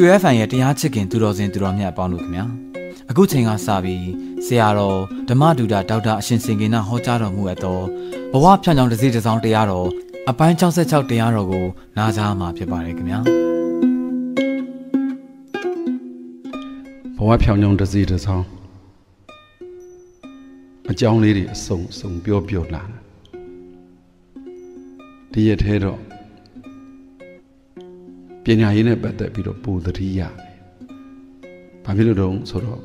ရွှေ FM ရဲ့တရားချစ်ခင်သူတော်စင်သူတော်မြတ်အပေါင်းတို့ခင်ဗျာအခုချိန်ကစပြီးဆရာတော်ဓမ္မဒူတာဒေါက်တာအရှင်စင်ကိနာဟောကြားတော်မူအပ်သောဘဝဖြောင်းချောင်းတစ်စီတစ်စောင်းတရားတော်အပိုင်း66တရားတော်ကိုနားကြားမှာဖြစ်ပါတယ်ခင်ဗျာဘဝဖြောင်းချောင်းတစ်စီတစ်စောင်းအကြောင်းလေးတွေအစုံစုံပြောပြောလာဒီရက်ထဲတော့ ပညာရေးနဲ့ပတ်သက်ပြီးတော့ပူသတိရတယ်။ဘာဖြစ်လို့တုံးဆိုတော့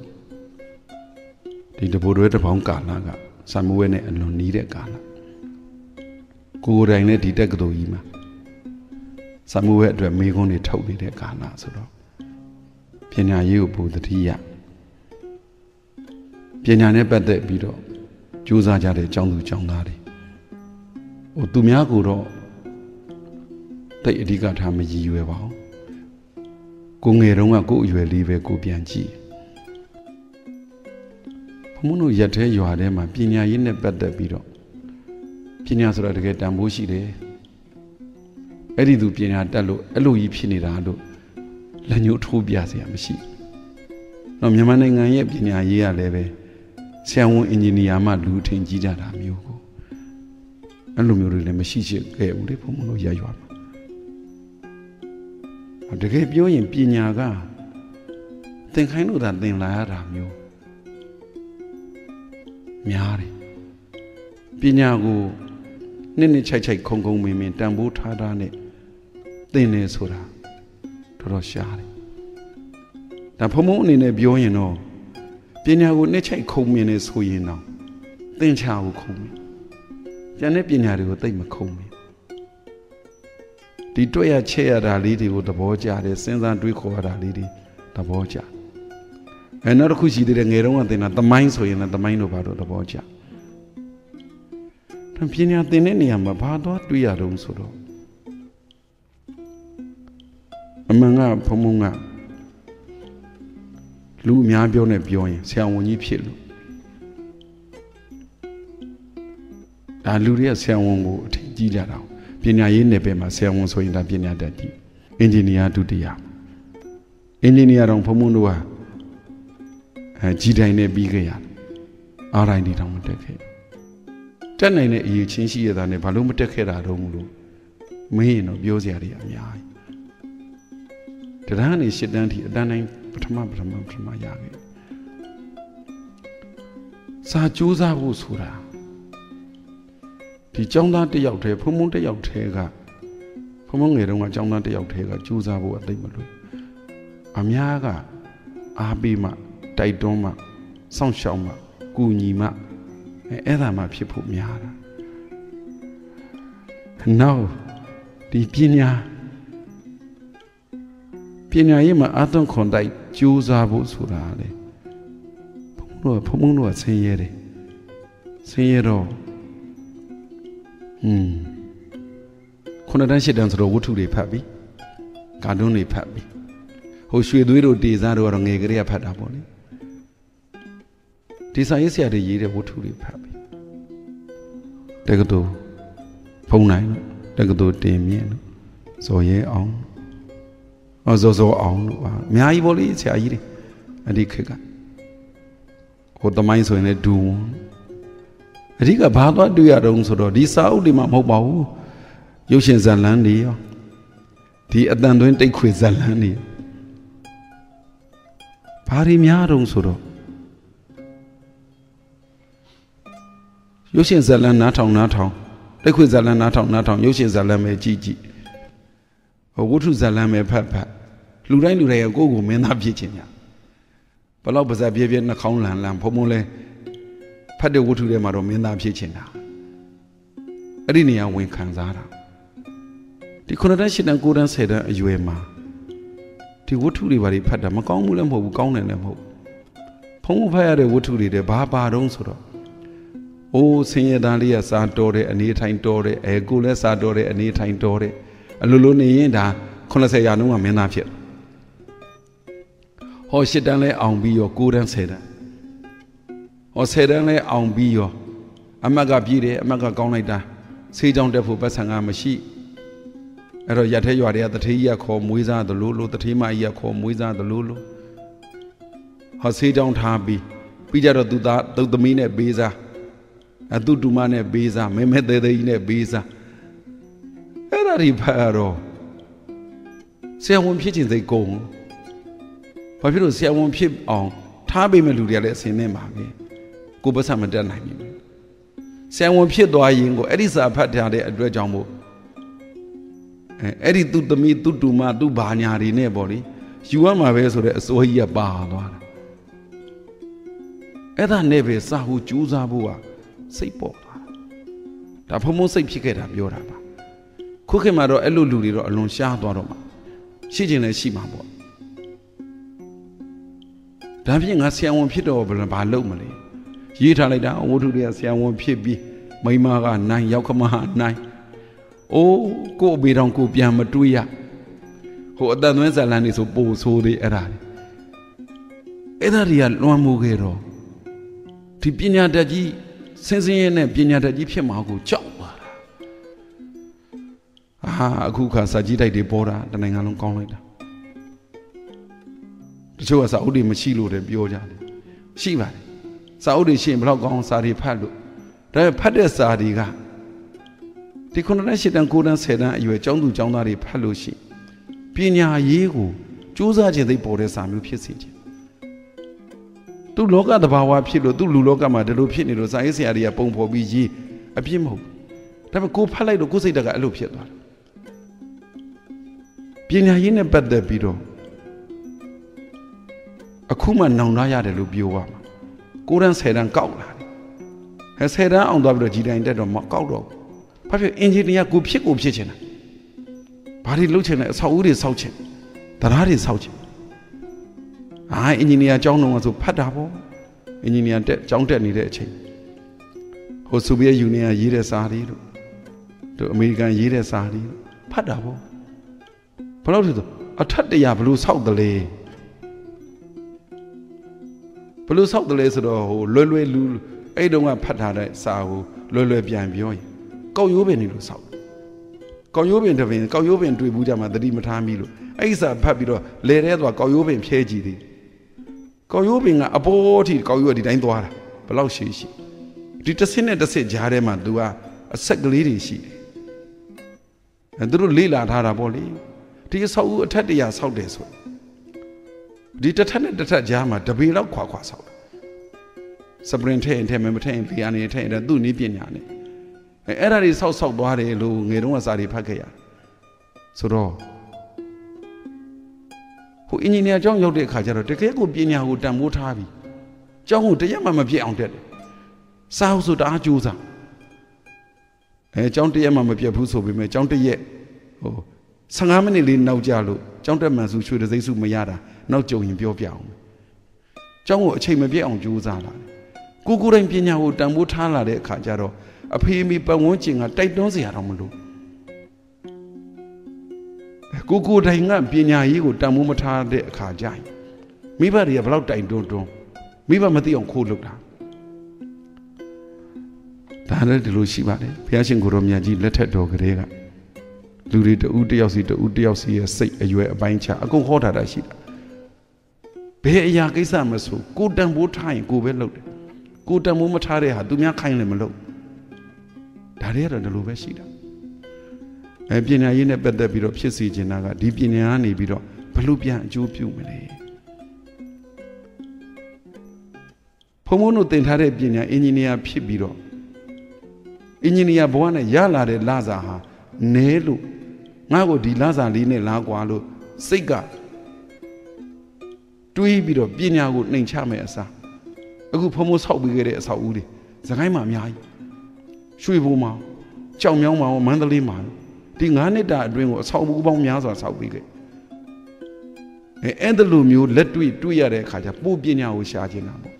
ဒီတဘိုးတွေတပေါင်းကာလကဆာမွေးနဲ့အလွန်နီးတဲ့ကာလကိုကိုယ်တိုင်နဲ့ဒီတက်ကတော်ကြီးမှာဆာမွေးအတွက်မိခွန်းတွေထုတ်နေတဲ့ကာလဆိုတော့ပညာရေးကိုပူသတိရပညာနဲ့ပတ်သက်ပြီးတော့ကြိုးစားကြတဲ့ကျောင်းသူကျောင်းသားတွေဟိုသူများကိုတော့ တိတ်အဓိကထားမရည်ရွယ်ပါဘူးကိုငယ်တုန်းကကိုအရွယ်လေးပဲကိုပြန်ကြည့်ဘုံမတို့ရက်သေးရွာထဲမှာပညာရေးနဲ့ပတ်သက်ပြီးတော့ပညာဆိုတာတကယ်တန်ဖိုးရှိတယ်အဲ့ဒီသူပညာတက်လို့အဲ့လိုကြီးဖြစ်နေတာလို့လက်ညှိုးထိုးပြเสียမရှိတော့မြန်မာနိုင်ငံရဲ့ပညာရေးရလည်းပဲဆရာဝန်အင်ဂျင်နီယာမှလူထင်ကြီးကြတာမျိုးကိုအဲ့လိုမျိုးတွေလည်းမရှိရှိခဲ့ဘူးလေဘုံမတို့ရရွာမှာ တကယ်ပြောရင်ပညာကသင်ခိုင်းလို့သာသင်လာရတာမျိုးများတယ်ပညာကိုနှစ်နှစ်ချိုက်ချိုက်ခုံခုံမင်းမင်းတန်ဖိုးထားထားနဲ့သင်နေဆိုတာတော်တော်ရှားတယ်ဒါဖုံဖုံအနေနဲ့ပြောရင်တော့ပညာကိုနှစ်ချိုက်ခုံမင်းနေဆိုရင်တော့သင်ချာကိုခုံမင်းကျန်တဲ့ပညာတွေကိုသိမခုံမင်း ဒီတွေ့ရချက်ရတာလေးတွေကိုသဘောကျတယ်စဉ်းစားတွေးခေါ်ရတာလေးတွေသဘောကျအဲနောက်တစ်ခုရှိသေးတယ်ငယ်တုန်းကသင်တာသမိုင်းဆိုရင်လည်းသမိုင်းတို့ဘာလို့သဘောကျတံပညာသင်တဲ့နေရာမှာဘာတော့တွေးရတော့ဆိုတော့အမှန်ကဘုံဘုံကလူအများပြောနေပြောရင်ဆရာဝန်ကြီးဖြစ်လို့ဒါလူတွေကဆရာဝန်ကိုအထင်ကြီးကြတာ ပညာရေးနယ်ပယ်မှာဆရာဝန်ဆိုရင်ဒါပညာတတ်ကြီးအင်ဂျင်နီယာဒုတိယအင်ဂျင်နီယာတော့ဘုံဘုံတို့ကအဲကြီးတိုင်းနဲ့ပြီးခဲ့ရတယ်အာရိုင်းဒီတောင်မတက်ခဲ့တက်နိုင်တဲ့အရေးချင်းရှိရတာနဲ့ဘာလို့မတက်ခဲ့တာတော့မလို့မင်းရင်တော့ပြောစရာတွေအများကြီးတရားနေရှစ်တန်းထိအတန်းတိုင်းပထမပထမပထမရခဲ့စာကြိုးစားဖို့ဆိုတာ ဒီចောင်းသားတယောက်တည်းဖုံဖုံတယောက်တည်းကဖုံဖုံငယ်တုန်းကចောင်းသားတယောက်တည်းကကြိုးစားဖို့အသိမလို့အများကအားပေးမှတိုက်တွန်းမှစောင့်ရှောက်မှကူညီမှအဲအဲ့ဒါမှဖြစ်ဖို့များတာနောက်ဒီပညာပညာရေးမှာအသွင်ခွန်တိုက်ကြိုးစားဖို့ဆိုတာလေဘုံတို့ဘုံတို့ကဆင်းရဲတယ်ဆင်းရဲတော့ อืมခုနှစ်တန်းရှစ်တန်းဆိုတော့ဝတ္ထုတွေဖတ်ပြီကာတွန်းတွေဖတ်ပြီဟိုရွှေသွေးတို့တေစားတို့ကတော့ငယ်ကလေးကဖတ်တာပေါ့လေဒီစာရေးဆရာတွေရေးတဲ့ဝတ္ထုတွေဖတ်ပြီတက္ကသိုလ်ဖုံနိုင်တက္ကသိုလ်တင်မြင့်တို့ဇော်ရဲအောင်ဟောဇော်ဇော်အောင်တို့ပါအများကြီးပေါ့လေဆရာကြီးတွေအဲ့ဒီခေတ်ကဟိုသမိုင်းဆိုရင်လည်းဒူဝန် အဓိကဘာသွားတွေ့ရတော့ဆိုတော့ဒီစာအုပ်တွေမှာမဟုတ်ပါဘူးရုပ်ရှင်ဇာတ်လမ်းတွေရောဒီအတန်သွင်းတိတ်ခွေဇာတ်လမ်းတွေဘာတွေများတော့ဆိုတော့ရုပ်ရှင်ဇာတ်လမ်းနားထောင်နားထောင်တိတ်ခွေဇာတ်လမ်းနားထောင်နားထောင်ရုပ်ရှင်ဇာတ်လမ်းပဲကြည့်ကြည့်ဟိုဝတ္ထုဇာတ်လမ်းပဲဖတ်ဖတ်လူတိုင်းလူတိုင်းကကိုယ့်ကိုမင်းသားဖြစ်ခြင်းညာဘလောက်ပါဇက်ပြည့်ပြည့်နှာခေါင်းလန်လန်ဖုံဖုံလဲဖ တ်တဲ့ဝတ္ထုထဲမှာတော့မင်းသားဖြစ်ချင်တာအဲ့ဒီနေရာဝင်ခံစားတာဒီခုနှစ်တန်းရှစ်တန်းကိုးတန်းဆယ်တန်းအရွယ်မှာဒီဝတ္ထုတွေဘာတွေဖတ်တာမကောင်းဘူးလည်းမဟုတ်ဘူးကောင်းတယ်လည်းမဟုတ်ဖုံးဖတ်ရတဲ့ဝတ္ထုတွေတဲ့ဘာပါတော့ဆိုတော့အိုးဆင်းရဲသားလေးကစာတော်တဲ့အနေထိုင်တော်တဲ့အဲကိုလည်းစာတော်တဲ့အနေထိုင်တော်တဲ့အလိုလိုနေရင်ဒါ80ရာနှုန်းကမင်းသားဖြစ်ဟောရှစ်တန်းလဲအောင်ပြီးရောကိုးတန်းဆယ်တန်း ဟောဆယ်တန်းလဲအောင်ပြီးရောအမတ်ကပြည်တယ်အမတ်ကကောင်းလိုက်တာဆေးကြောင်တက်ဖို့ပတ်ဆံကမရှိအဲ့တော့ရထဲရွာတွေကတထေးကြီးကခေါ်မွေးစားသလိုလိုတထေးမကြီးကခေါ်မွေးစားသလိုလိုဟောဆေးကြောင်းထားပြီးပြီးကြတော့သူသားသူသမီးနဲ့ဘေးစားအသူတူမနဲ့ဘေးစားမဲမဲသေးသေးကြီးနဲ့ဘေးစားအဲ့ဒါဒီဖတ်ရတော့ဆရာဝန်ဖြစ်ခြင်းစိတ်ကုန်ဘာဖြစ်လို့ဆရာဝန်ဖြစ်အောင်ထားပေးမဲ့လူတွေကလည်းအစင်းနဲ့ပါပဲ ကိုယ်ပတ်စံမတက်နိုင်ဘူးဆရာဝန်ဖြစ်သွားရင်ကိုအဲ့ဒီစာဖတ်ထားတဲ့အတွက်ကြောင့်မို့အဲအဲ့ဒီသူ့သမီးသူ့တူမသူ့ဘာညာတွေနဲ့ပေါ့လေယူရမှာပဲဆိုတဲ့အစိုးရပါသွားတာအဲ့ဒါနဲ့ပဲစာဟုကြိုးစားဖို့ကစိတ်ပေါ်သွားတာဒါဖုံဖုံစိတ်ဖြစ်ခဲ့တာပြောတာပါခုခေတ်မှာတော့အဲ့လိုလူတွေတော့အလွန်ရှားသွားတော့မှာရှိကျင်လည်းရှိမှာပေါ့ဒါဖြင့်ငါဆရာဝန်ဖြစ်တော့ဘယ်လိုဘာလုပ်မလဲ ရေးထားလိုက်တာဝတ္ထုတွေကဆရာဝန်ဖြစ်ပြီးမိမကနိုင်ရောက်ခမဟာနိုင်အိုးကို့အဘေတောင်ကိုပြန်မတွေးရဟိုအတန်သွင်းဇာလန်နေဆိုပို့ဆိုးသေးအဲ့ဒါအဲ့ဒါတွေကလွှမ်းမိုးခဲ့တော့ဒီပညာတတ်ကြီးစင်စင်ရဲနဲ့ပညာတတ်ကြီးဖြစ်မှာကိုကြောက်သွားတာအာအခုခါစာကြီးတိုက်တွေပေါ်တာတနိုင်ငံလုံးကောင်းလိုက်တာတချို့ကစာအုပ်တွေမရှိလို့တည်းပြောကြတယ်ရှိပါတယ် စာအုပ်တွေရှိရင်ဘယ်တော့ကောင်းစာတွေဖတ်လို့ဒါပေမဲ့ဖတ်တဲ့စာတွေကဒီခုနှစ်ရှစ်တန်းကိုတန်းဆယ်တန်းအရွယ်ကျောင်းသူကျောင်းသားတွေဖတ်လို့ရှိပညာရေးကိုစူးစမ်းခြင်းသိပေါ်တဲ့စာမျိုးဖြစ်စေခြင်းသူလောကတဘာဝဖြစ်လို့သူလူလောကမှာဒီလိုဖြစ်နေလို့စာရေးဆရာတွေကပုံဖော်ပြီးရေးအပြစ်မဟုတ်ဒါပေမဲ့ကိုဖတ်လိုက်လို့ကိုစိတ်တကအဲ့လိုဖြစ်သွားတယ်ပညာရေးနဲ့ပတ်သက်ပြီးတော့အခုမှနောင်လာရတယ်လို့ပြောပါမှာ ကိုရန်ဆယ်တန်းကောက်လာတယ်ဟဲဆယ်တန်းအောင်သွားပြီးတော့ဂျီတိုင်းတက်တော့မကောက်တော့ဘာဖြစ်အင်ဂျင်နီယာကိုဖြစ်ကိုဖြစ်ချင်တာဘာတွေလုပ်ချင်လဲအဆောက်အဦတွေဆောက်ချင်တရားတွေဆောက်ချင်အာအင်ဂျင်နီယာကျောင်းတော်ဆိုဖတ်တာပေါ့အင်ဂျင်နီယာတက်ကျောင်းတက်နေတဲ့အချိန်ဟိုဆိုဗီယက်ယူနီယံရေးတဲ့စာတွေတို့တို့အမေရိကန်ရေးတဲ့စာတွေဖတ်တာပေါ့ဘယ်လို့လဲဆိုအထက်တရာဘလို့ဆောက်တယ်လေ ဘလို့ဆောက်တယ်လဲဆိုတော့ဟိုလွယ်လွယ်လူအဲ့တုန်းကဖတ်ထားတဲ့စာကိုလွယ်လွယ်ပြန်ပြောရင်ကောက်ရိုးပင်နေလို့ဆောက်ကောက်ရိုးပင်တပင်ကောက်ရိုးပင်တွေ့ဘူးကြမှာတတိမထားမိလို့အဲ့ဒီစာဖတ်ပြီးတော့လေထဲသွားကောက်ရိုးပင်ဖြဲကြည့်သေးကောက်ရိုးပင်ကအပေါ်အထိကောက်ရိုးကဒီတိုင်းသွားတာဘယ်လောက်ရှိရှိဒီတစ်ဆင့်နဲ့တစ်ဆင့်ကြားထဲမှာ तू ကအဆက်ကလေးတွေရှိတယ်အဲသူတို့လေ့လာထားတာပေါ့လေဒီအဆောက်အဦအထက်တရာဆောက်တယ်ဆို ဒီတစ်ထက်နဲ့တစ်ထက်ကြားမှာတပေလောက်ခွာခွာဆောက်တယ်စပရင်ထဲရင်ထဲမထဲရင်လီယာနေထဲရင်သူ့နည်းပညာနဲ့အဲအဲ့ဒါတွေဆောက်ဆောက်သွားတယ်လို့ငယ်တုန်းကစာတွေဖတ်ခဲ့ရဆိုတော့ဟိုအင်ဂျင်နီယာကျောင်းရောက်တဲ့အခါကျတော့တကယ်ကိုပညာကိုတန်ဖိုးထားပြီးကျောင်းကိုတရက်မှမပြည့်အောင်တက်တယ်စာအုပ်ဆိုတအားကြိုးစားအဲကျောင်းတရက်မှမပြည့်ဘူးဆိုပေမဲ့ကျောင်းတရက်ဟို 15မိနစ်လေးနောက်ကြလို့ကျောင်းတက်မှန်စုရွှေတစိမ့်စုမရတာနောက်ကြုံရင်ပြောပြအောင်ကျောင်းကိုအချိန်မပြည့်အောင်ကြိုးစားလာတယ်ကိုကိုယ်တိုင်ပညာကိုတန်ဖိုးထားလာတဲ့အခါကျတော့အဖေအမေပတ်ဝန်းကျင်ကတိုက်တွန်းစရာတော့မလိုကိုကိုတိုင်ကပညာရေးကိုတန်ဖိုးမထားတဲ့အခါကျရင်မိဘတွေကဘလောက်တိုင်တွန်းတွန်းမိဘမသိအောင်ခိုးလုပ်တာဒါလည်းဒီလိုရှိပါတယ်ဘုရားရှင်ကိုရောမြတ်ကြီးလက်ထက်တော်ကလေးက လူတွေတဦးတယောက်စီတဦးတယောက်စီရဲ့စိတ်အရွယ်အပိုင်းခြားအကုန်ဟောထားတာရှိတာဘယ်အရာကိစ္စမဆိုကိုတန်ဖိုးထားရင်ကိုပဲလုပ်တယ်ကိုတန်ဖိုးမထားတဲ့ဟာသူများခိုင်းလည်းမလုပ်ဒါတွေကတော့ဒီလိုပဲရှိတာအဲပညာရေးနဲ့ပတ်သက်ပြီးတော့ဖြစ်စီခြင်းကဒီပညာကနေပြီးတော့ဘလို့ပြန်အကျိုးပြုမလဲဖုံဖုံတို့သင်ထားတဲ့ပညာအင်ဂျင်နီယာဖြစ်ပြီးတော့အင်ဂျင်နီယာဘဝနဲ့ရလာတဲ့လစာဟာနဲလို့ ငါ့ကိုဒီလစာလေးနဲ့လားကွာလို့စိတ်ကတွေးပြီးတော့ပညာကိုနှိမ်ချမယ်အစားအခုဖုံဖုံဆောက်ပြီးခဲ့တဲ့အဆောက်အဦတွေစကိုင်းမှာအများကြီးရွှေဘိုမှာကြောင်မြောင်းမှာမန္တလေးမှာဒီ9နှစ်တာအတွင်းကိုအဆောက်အဦပေါင်းများစွာဆောက်ပြီးခဲ့အဲအဲ့ဒါလိုမျိုးလက်တွေ့တွေ့ရတဲ့အခါကျပို့ပညာကိုရှားခြင်းတာပေါ့ဒါ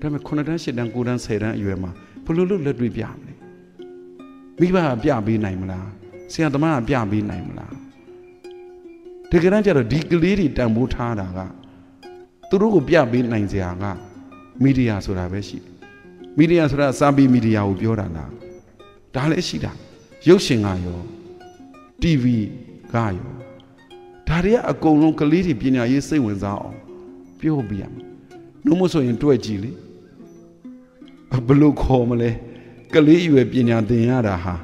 ပေမဲ့9တန်း10တန်း9တန်း10တန်းအရွယ်မှာဘယ်လိုလုပ်လက်တွေ့ပြမလဲမိဘကပြပေးနိုင်မလား ဆရာသမားကပြပေးနိုင်မလားတကယ်တမ်းကျတော့ဒီကလေးတွေတန်ဖိုးထားတာကသူတို့ကိုပြပေးနိုင်စရာကမီဒီယာဆိုတာပဲရှိတယ်မီဒီယာဆိုတာစာပေမီဒီယာကိုပြောတာလားဒါလည်းရှိတာရုပ်ရှင်ကရော TV ကားရောဒါတွေကအကုန်လုံးကလေးတွေပညာရေးစိတ်ဝင်စားအောင်ပြောပြရမယ်နှုတ်မဆိုရင်တွေ့ကြည့်လေဘလို့ခေါ်မလဲကလေးအရွယ်ပညာသင်ရတာဟာ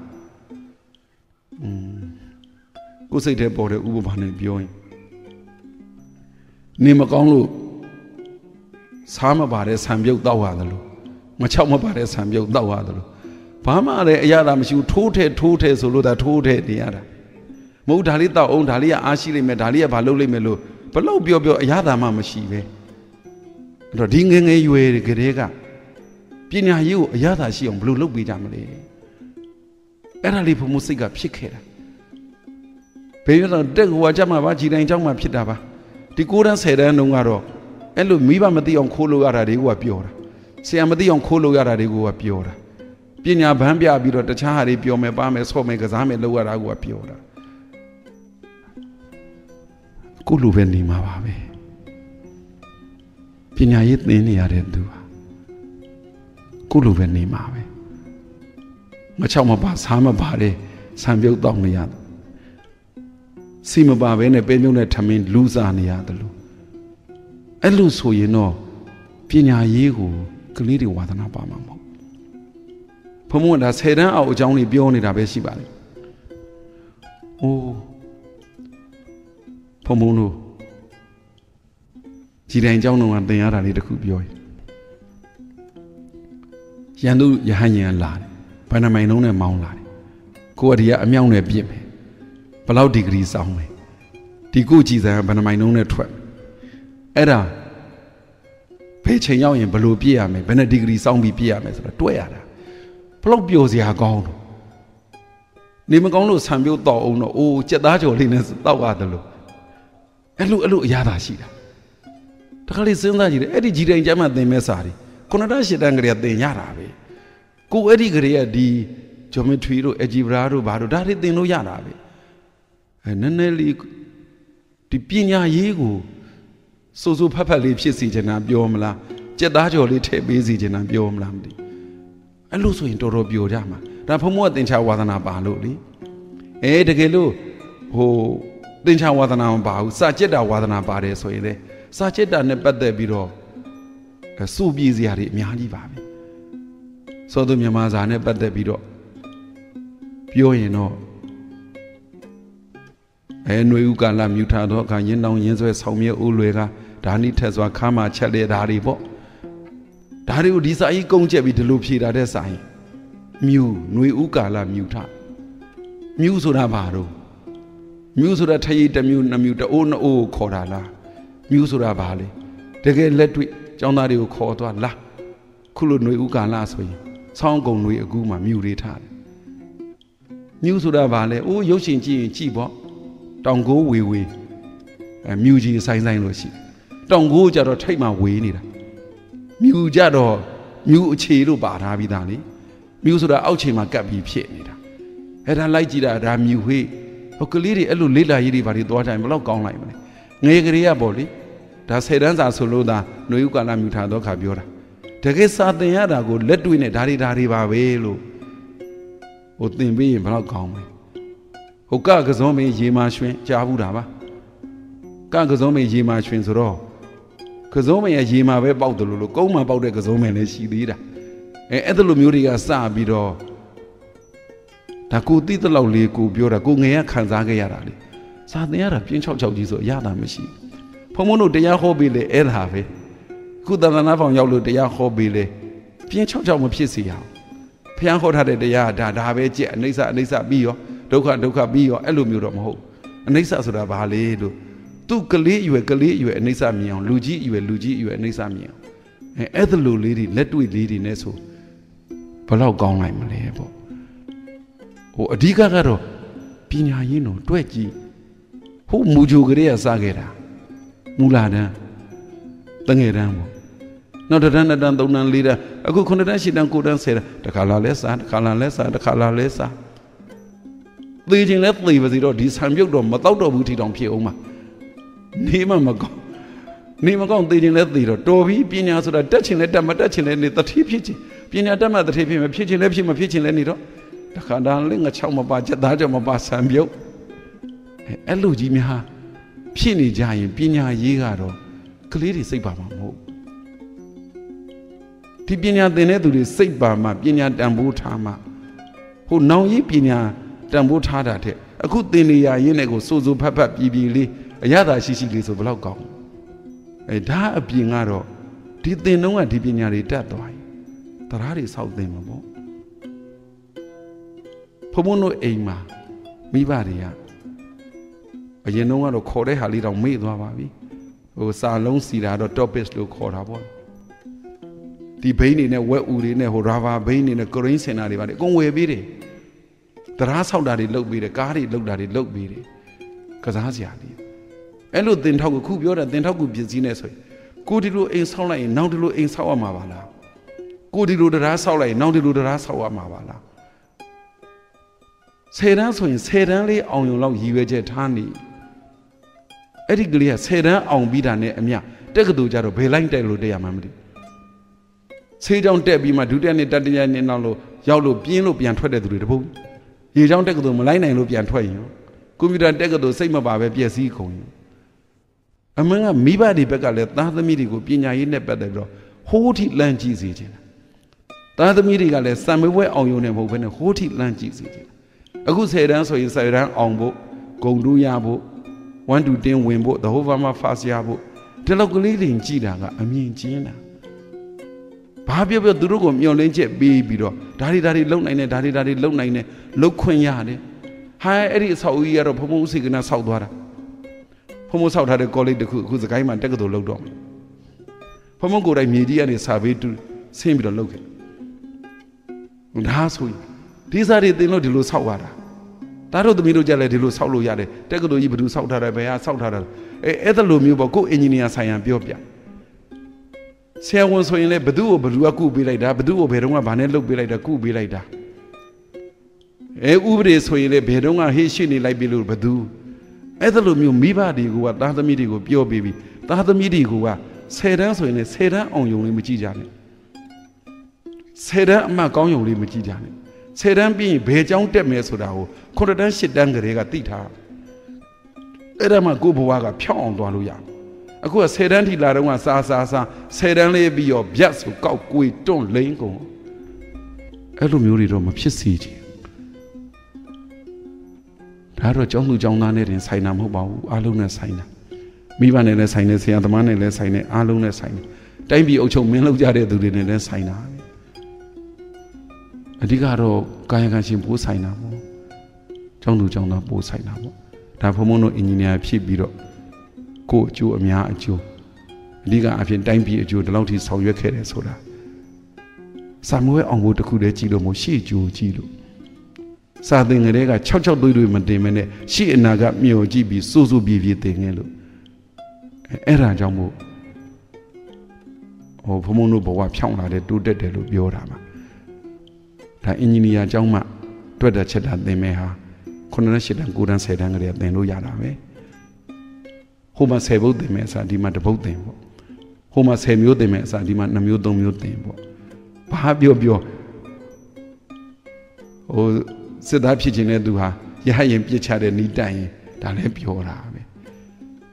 อืมကိုယ်စိတ်ထဲပေါ်တဲ့ဥပမာနဲ့ပြောရင်နေမကောင်းလို့စားမပါတဲ့ဆံပြုတ်တောက်ရတယ်လို့မချောက်မပါတဲ့ဆံပြုတ်တောက်ရတယ်လို့ဘာမှလည်းအရသာမရှိဘူးထိုးထဲထိုးထဲဆိုလို့ဒါထိုးထဲနေရတာမဟုတ်ဒါလေးတောက်အောင်ဒါလေးကအားရှိလိမ့်မယ်ဒါလေးကဘာလုပ်လိမ့်မယ်လို့ဘလို့ပြောပြောအရသာမှမရှိပဲအဲ့တော့ဒီငငယ်ရွယ်ကလေးကပညာရေးကိုအရသာရှိအောင်ဘလို့လုပ်ပေးကြမလဲ အဲ့ဒါလေးဘုံမစိတ်ကဖြစ်ခဲ့တာဘယ်ရတော့တက်ဟိုကကြမှာပါကြည်တိုင်းเจ้าမှာဖြစ်တာပါဒီ9တန်း10တန်းတုန်းကတော့အဲ့လိုမိဘမသိအောင်ခိုးလို့ရတာတွေကပြောတာဆရာမသိအောင်ခိုးလို့ရတာတွေကပြောတာပညာဗန်းပြပြီးတော့တခြားဟာတွေပြောမယ်ပါမယ်ဆော့မယ်ကစားမယ်လုပ်ရတာကပြောတာကိုလိုပဲနေမှာပါပဲပညာရေးသင်နေရတဲ့သူဟာကိုလိုပဲနေမှာပဲ မချောက်မပါစားမပါတဲ့ဆံပြုတ်တောက်နေရတယ်စီမပါဘဲနဲ့ပဲမြုံနဲ့ထမင်းလူစားနေရတယ်လို့အဲ့လိုဆိုရင်တော့ပညာရေးကိုကလေးတွေဝါသနာပါမှာမဟုတ်ဘုံဘုံကဒါဆယ်တန်းအောက်အကြောင်းလေးပြောနေတာပဲရှိပါလေ။အိုးဘုံဘုံတို့ကြည်တိုင်เจ้าတော်ကသင်ရတာလေးတခုပြောရင်ရန်သူရဟန်းရင်လာတယ် ဘယ်နှမိုင်လုံးနဲ့မောင်းလာတယ်ကိုကဒီကအမြောက်နဲ့ပြစ်မယ်ဘလောက်ဒီဂရီစောင်းမယ်ဒီကိုကြည်စံဘယ်နှမိုင်လုံးနဲ့ထွက်အဲ့ဒါဘယ်ချိန်ရောက်ရင်ဘလို့ပြည့်ရမယ်ဘယ်နဲ့ဒီဂရီစောင်းပြီးပြည့်ရမယ်ဆိုတော့တွဲရတာဘလောက်ပျော်စရာကောင်းတော့နေမကောင်းလို့ဆံပြုတ်တော့အောင်တော့အိုးကြက်သားကြော်လေးနဲ့တောက်ရတယ်လို့အဲ့လိုအဲ့လိုအရသာရှိတာတခါလေးစဉ်းစားကြည့်တယ်အဲ့ဒီကြီးတိုင်ကျမ်းမှသင်မဲ့စာတွေခုနတရှစ်တန်းကလေးကသင်ရတာပဲ ကိုအဲ့ဒီကလေးကဒီ geometry တို့ algebra တို့ဘာတို့ဒါတွေသင်လို့ရတာပဲအဲနည်းနည်းလေးဒီပညာရေးကိုစိုးစိုးဖတ်ဖတ်လေးဖြစ်စီချင်တာပြောမလားကြက်သားကြော်လေးထည့်ပေးစီချင်တာပြောမလားမသိအဲ့လိုဆိုရင်တော်တော်ပျော်ကြမှာဒါဖုံမောကသင်္ချာဝါသနာပါလို့လေအဲတကယ်လို့ဟိုသင်္ချာဝါသနာမပါဘူးစာကြက်တာဝါသနာပါတယ်ဆိုရင်လေစာကြက်တာနဲ့ပတ်သက်ပြီးတော့စုပြေစရာတွေအများကြီးပါပဲ စောသူမြန်မာစာနဲ့ပတ်သက်ပြီးတော့ပြောရင်တော့အဲຫນွေဥကာလမြူထားသောအခါရင်းတောင်ရင်းဆွဲဆောင်းမြဲဦးလွယ်ကဒါနိထက်စွာခါမှချက်လေဒါတွေပေါ့ဒါတွေကိုဒီစာကြီးကုန်းချက်ပြီးဒီလိုဖြေတာတဲ့စာရင်မြူຫນွေဥကာလမြူထမြူဆိုတာဘာတော့မြူဆိုတာထရီတစ်မြူနှစ်မြူတအိုးနှစ်အိုးကိုခေါ်တာလားမြူဆိုတာဘာလဲတကယ်လက်တွေ့ကျောင်းသားတွေကိုခေါ်သွားလားခုလိုຫນွေဥကာလဆိုရင် ဆောင်းကုံတွေအကူမှမြူတွေထားတယ်မြူဆိုတာဘာလဲအိုးရုပ်ရှင်ကြည့်ရင်ကြည့်ပေါ့တောင်ကိုဝေဝေအဲမြူကြီးဆိုင်ဆိုင်လို့ရှိတောင်ကိုကြတော့ထိတ်မှဝေနေတာမြူကြတော့မြူအခြေလို့ပါထားပြီးသားလေမြူဆိုတာအောက်ခြေမှာကပ်ပြီးဖြစ်နေတာအဲဒါလိုက်ကြည့်တာဒါမြူဟေ့ဟိုကလေးတွေအဲ့လိုလေးလာရေးတွေဘာတွေသွားကြရင်ဘလောက်ကောင်းလိုက်မလဲငယ်ကလေးကပေါ့လေဒါဆယ်တန်းစာဆိုလို့သာနှွေဥက္ကလာမြူထားတော့ခါပြောတာ တကယ်စာသင်ရတာကိုလက်တွေ့နဲ့ဒါတွေဒါတွေပါပဲလို့ဟိုသင်ပေးရင်ဘယ်တော့ကောင်းမလဲဟိုကကစုံမင်းရေမာရွှင်ကြားဘူးတာပါကကစုံမင်းရေမာရွှင်ဆိုတော့ကစုံမင်းရဲ့ရေမာပဲပေါက်တယ်လို့လို့ကုန်းမှာပေါက်တဲ့ကစုံမင်းလည်းရှိသေးတာအဲအဲ့ဒါလိုမျိုးတွေကစပြီးတော့ဒါကိုသိတဲ့လောက်လေးကိုပြောတာကိုငယ်ရခံစားခဲ့ရတာလေစာသင်ရတာပြင်းချောက်ချောက်ကြီးဆိုအရသာမရှိဘုံဘုံတို့တရားဟောပေးလေအဲ့ဒါပဲ ခုတသနာဖောင်ရောက်လို့တရားဟောပေးလေပြင်းချောက်ချောက်မဖြစ်စေရအောင်ဖျားဟောထားတဲ့တရားဒါဒါပဲကြက်အနိစ္စအနိစ္စပြီးရောဒုက္ခဒုက္ခပြီးရောအဲ့လိုမျိုးတော့မဟုတ်အနိစ္စဆိုတာဘာလဲလို့သူကလေးအရွယ်ကလေးအရွယ်အနိစ္စမြင်အောင်လူကြီးအရွယ်လူကြီးအရွယ်အနိစ္စမြင်အောင်အဲအဲ့ဒါလိုလေးတွေလက်တွေ့လေးတွေနဲ့ဆိုဘလောက်ကောင်းလိုက်မလဲပေါ့ဟိုအဓိကကတော့ပညာရင်းတော့တွဲ့ကြည့်ဟိုမူဂျိုကလေးကစခဲ့တာမူလာတန်းတငယ်တန်းပေါ့ နောက်တစ်တန်းနှစ်တန်းသုံးတန်းလေးတန်းအခုခုနှစ်တန်းရှစ်တန်းကိုးတန်းဆယ်တန်းတခါလာလဲစားတခါလာလဲစားတခါလာလဲစားသေခြင်းလဲသေပါစီတော့ဒီဆံပြုတ်တော့မတော့တော့ဘူးထီတောင်ဖြစ်အောင်မှာနေမှမကောင်းနေမကောင်းသေခြင်းလဲသေတော့တော်ပြီပညာဆိုတာတက်ခြင်းလဲတက်မတက်ခြင်းလဲနေတတိဖြစ်ခြင်းပညာတက်မှတတိဖြစ်မဖြစ်ခြင်းလဲဖြစ်မဖြစ်ခြင်းလဲနေတော့တခါတန်းလေးငါချောက်မပါချက်သားကြောင့်မပါဆံပြုတ်အဲအဲ့လိုကြီးများဖြစ်နေကြရင်ပညာရေးကတော့ကလေးတွေစိတ်ပါမှာမဟုတ် ဒီပညာသင်တဲ့သူတွေစိတ်ပါမှာပညာတန်ဖိုးထားမှာဟိုနောင်ရေးပညာတန်ဖိုးထားတာတဲ့အခုသင်နေရရင်းနဲ့ကိုစိုးစိုးဖတ်ဖတ်ပြည်ပြည်လေးအရသာရှိရှိလေးဆိုဘယ်တော့ကောင်းအဲဒါအပြင်ကတော့ဒီသင်တော့ကဒီပညာတွေတတ်သွားရင်တရားတွေစောက်သင်မှာပေါ့ဘုံဘုံတို့အိမ်မှာမိဘတွေကအရင်တော့ကတော့ခေါ်တဲ့ဟာလေးတော့မေ့သွားပါပြီဟိုစာလုံးစီတာတော့ topics လို့ခေါ်တာပေါ့ ဒီဘိန်းတွေနဲ့ဝက်ဥတွေနဲ့ဟိုရာဘာဘိန်းတွေနဲ့ကရိန်းစင်တာတွေပါတယ်အကုန်ဝယ်ပေးတယ်တရားဆောက်တာတွေလုပ်ပေးတယ်ကားတွေလုပ်တာတွေလုပ်ပေးတယ်ကစားစရာလေးအဲ့လိုတင်ထောက်ကိုခုပြောတာတင်ထောက်ကိုပြင်စည်းနေဆိုရင်ကိုဒီလိုအိမ်ဆောက်လိုက်ရင်နောက်ဒီလိုအိမ်ဆောက်ရမှာပါလားကိုဒီလိုတရားဆောက်လိုက်ရင်နောက်ဒီလိုတရားဆောက်ရမှာပါလားဆယ်တန်းဆိုရင်ဆယ်တန်းလေးအောင်ရုံလောက်ရည်ရွယ်ချက်ထားနေအဲ့ဒီကလေးကဆယ်တန်းအောင်ပြီးတာနဲ့အမျှတက်ကတူကြတော့ဘယ်လိုက်တက်လို့တက်ရမှာမသိ ဆေးကြောင်တက်ပြီးမှဒုတိယနှစ်တတိယနှစ်နောက်လို့ရောက်လို့ပြင်းလို့ပြန်ထွက်တဲ့သူတွေတပုတ်ရေကြောင်တက်ကတူမလိုက်နိုင်လို့ပြန်ထွက်ရင်ကွန်ပျူတာတက်ကတူစိတ်မပါပဲပျက်စီးကုန်ရင်အမှန်ကမိဘတွေဘက်ကလည်းသားသမီးတွေကိုပညာရေးနဲ့ပတ်သက်ပြီးတော့ဟိုးထိလမ်းကြည့်စေချင်တာသားသမီးတွေကလည်းစံမွေးအောင်ယုံနေမဟုတ်ဘဲနဲ့ဟိုးထိလမ်းကြည့်စေချင်အခုဆယ်တန်းဆိုရင်ဆယ်တန်းအောင်ဖို့ဂုံတူးရဖို့1 to 10ဝင်ဖို့ the whole farmer fast ရဖို့ဒီလောက်ကလေးတွေကြည့်တာကအမြင်ကျင်းတာ ဘာပြောပြောသူတို့ကိုမျောလင်းချက်ပေးပြီးတော့ဒါတွေဒါတွေလုံနိုင်တယ်ဒါတွေဒါတွေလုံနိုင်တယ်လုံခွင့်ရတယ်ဟာအဲ့ဒီအဆောက်အဦကြီးကတော့ဘုံဘုံဥစိကနာဆောက်သွားတာဘုံဘုံဆောက်ထားတဲ့ college တခုအခုစကိုင်းမှာတက္ကသိုလ်လုပ်တော့မယ်ဘုံဘုံကိုယ်တိုင်မြေကြီးကနေစာပေးတူဆင်းပြီးတော့လုပ်ခဲ့ဒါဆိုရင်ဒီစားတွေသင်လို့ဒီလိုဆောက်ရတာဒါတို့သမီးတို့ကြလည်းဒီလိုဆောက်လို့ရတယ်တက္ကသိုလ်ကြီးဘယ်သူဆောက်ထားတယ်ဘယ်ဟာဆောက်ထားတယ်အဲအဲ့ဒါလိုမျိုးပေါ့ကိုယ်အင်ဂျင်နီယာဆိုင်ရာပြောပြ ဆရာဝန်ဆိုရင်လည်းဘသူ့ကိုဘသူကကုပေးလိုက်တာဘသူ့ကိုဘယ်တော့မှဘာနဲ့လှုပ်ပေးလိုက်တာကုပေးလိုက်တာအဲဥပဒေဆိုရင်လည်းဘယ်တော့မှဟေ့ရှိနေလိုက်ပြီလို့ဘသူအဲ့ဒါလိုမျိုးမိဘတွေကတာသမီတွေကိုပြောပေးပြီးတာသမီတွေက10တန်းဆိုရင်လည်း10တန်းအောင်ယုံလေးမကြည့်ကြနဲ့10တန်းအမှတ်ကောင်းယုံလေးမကြည့်ကြနဲ့10တန်းပြီးရင်ဘယ်ကြောင်းတက်မယ်ဆိုတာကို9တန်း10တန်းကလေးကသိထားအဲ့ဒါမှကို့ဘဝကဖြောင်းအောင်သွားလို့ရတယ် အခုကဆယ်တန်းထိလာတော့ကစားစားစားဆယ်တန်းလေးပြီးတော့ဗျတ်ဆိုကောက်ကွေတွန့်လိမ့်ကုန်အဲ့လိုမျိုးတွေတော့မဖြစ်စေချင်ဒါတော့ကျောင်းသူကျောင်းသားနဲ့တင်ဆိုင်တာမဟုတ်ပါဘူးအားလုံးနဲ့ဆိုင်တာမိဘနဲ့လည်းဆိုင်တယ်ဆရာသမားနဲ့လည်းဆိုင်တယ်အားလုံးနဲ့ဆိုင်တယ်တိုင်းပြည်အုပ်ချုပ်မင်းလုပ်ကြတဲ့သူတွေနဲ့လည်းဆိုင်တာအဓိကတော့ကာယကံရှင်ပိုးဆိုင်တာပေါ့ကျောင်းသူကျောင်းသားပိုးဆိုင်တာပေါ့ဒါဘုံဘုံတို့အင်ဂျင်နီယာဖြစ်ပြီးတော့ ကို့အကျိုးအများအကျိုးအဓိကအဖြစ်တိုင်းပြည်အကျိုးဒီလောက်ထိဆောင်ရွက်ခဲ့တယ်ဆိုတာစာမွေးအောင်ဖို့တခုတည်းကြည့်လို့မို့ရှေ့ကျိုးကြည့်လို့စာသင်ကလေးက66သွေးတွေမတင်မနဲ့ရှေ့အနာကမျောကြည့်ပြီးစိုးစိုးပြေးပြေးသင်ငယ်လို့အဲ့ဒါကြောင့်မို့ဟိုဘုံဘုံတို့ဘဝဖြောင်းလာတဲ့တိုးတက်တယ်လို့ပြောတာပါဒါအင်ဂျင်နီယာကျောင်းမှတွေ့တဲ့ချက်တာသင်မဲ့ဟာ9တန်း10တန်း9တန်း10တန်းကလေးသင်လို့ရတာပဲ ဟိုမှာ10ဘုတ်သင်မဲ့အစားဒီမှာတဘုတ်သင်ပေါ့ဟိုမှာ10မျိုးသင်မဲ့အစားဒီမှာ2မျိုး3မျိုးသင်ပေါ့ဘာပြောပြောဟိုစစ်သားဖြစ်ခြင်းတဲ့သူဟာရဟရင်ပြစ်ချတဲ့နီးတိုင်ရင်ဒါလည်းပြောတာပဲ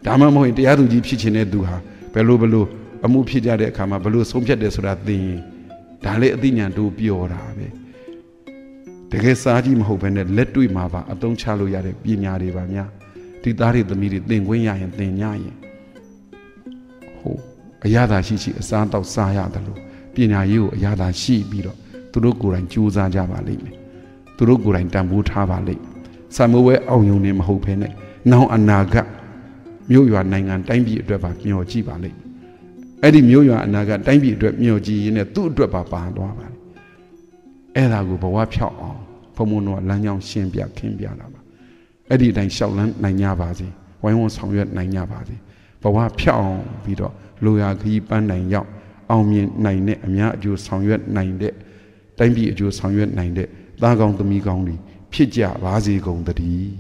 ဒါမှမဟုတ်ရင်တရားသူကြီးဖြစ်ခြင်းတဲ့သူဟာဘယ်လိုဘယ်လိုအမှုဖြစ်ကြတဲ့အခါမှာဘယ်လိုဆုံးဖြတ်တယ်ဆိုတာသိရင်ဒါလည်းအသိဉာဏ်တို့ပြောတာပဲတကယ်စားကြီးမဟုတ်ဘဲနဲ့လက်တွေ့မှာပါအသုံးချလို့ရတဲ့ပညာတွေပါများ ဒီသားတွေသမီးတွေသင်ခွင့်ရရင်သင်ညရင်ဟိုအရသာရှိရှိအစားတော့စားရတယ်လို့ပညာရေးကိုအရသာရှိပြီးတော့သူတို့ကိုယ်တိုင်ကြိုးစားကြပါလိမ့်မယ်သူတို့ကိုယ်တိုင်တန်ဖိုးထားပါလိမ့်ဆံမိုးဝဲအောင်ယုံနေမဟုတ်ဘဲနဲ့နောင်အနာဂတ်မြို့ရွာနိုင်ငံတိုင်းပြည်အတွက်ပါမျှော်ကြည့်ပါလိမ့်အဲ့ဒီမြို့ရွာအနာဂတ်တိုင်းပြည်အတွက်မျှော်ကြည့်ရင်းနဲ့သူ့အတွက်ပါပါသွားပါအဲ့ဒါကိုဘဝဖြောက်အောင်ဘုံဘုံတို့ကလမ်းကြောင်းရှင်းပြခင်းပြတာပါ အဲ့ဒီအတိုင်းရှောက်လန်းနိုင်ကြပါစေဝိုင်းဝန်းဆောင်ရွက်နိုင်ကြပါစေဘဝဖြောက်အောင်ပြီးတော့လိုရာခရီးပန်းနိုင်ရောက်အောင်မြင်နိုင်တဲ့အများအကျိုးဆောင်ရွက်နိုင်တဲ့တိုင်းပြည်အကျိုးဆောင်ရွက်နိုင်တဲ့သားကောင်းသမီးကောင်းတွေဖြစ်ကြပါစေကုန်သတည်း